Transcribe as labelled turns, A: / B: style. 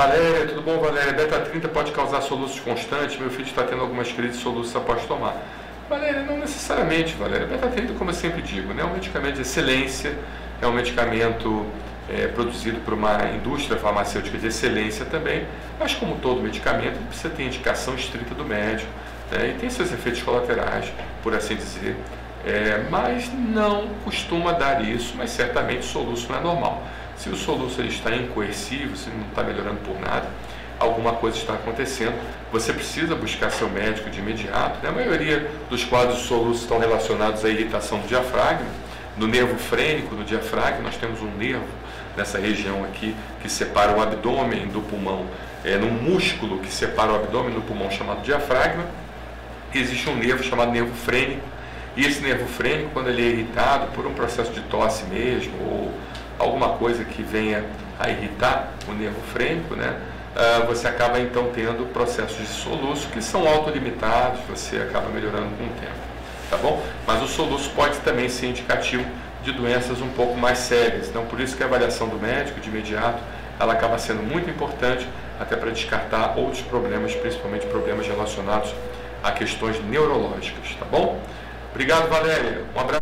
A: Valéria, tudo bom, Valéria? Beta 30 pode causar soluços constantes. Meu filho está tendo algumas crises de soluços após tomar. Valéria, não necessariamente, Valéria. Beta 30, como eu sempre digo, né, é um medicamento de excelência, é um medicamento é, produzido por uma indústria farmacêutica de excelência também, mas como todo medicamento, precisa ter indicação estrita do médico né, e tem seus efeitos colaterais, por assim dizer. É, mas não costuma dar isso, mas certamente soluço não é normal. Se o soluço ele está incoercível, se não está melhorando por nada, alguma coisa está acontecendo. Você precisa buscar seu médico de imediato. Né? A maioria dos quadros de soluço estão relacionados à irritação do diafragma, no nervo frênico do diafragma. Nós temos um nervo nessa região aqui que separa o abdômen do pulmão, é num músculo que separa o abdômen do pulmão chamado diafragma. Existe um nervo chamado nervo frênico. E esse nervo frênico, quando ele é irritado por um processo de tosse mesmo, ou alguma coisa que venha a irritar o nervo frênico, né? Uh, você acaba então tendo processos de soluço que são autolimitados, você acaba melhorando com o tempo, tá bom? Mas o soluço pode também ser indicativo de doenças um pouco mais sérias, então por isso que a avaliação do médico de imediato, ela acaba sendo muito importante até para descartar outros problemas, principalmente problemas relacionados a questões neurológicas, tá bom? Obrigado, Valéria. Um abraço.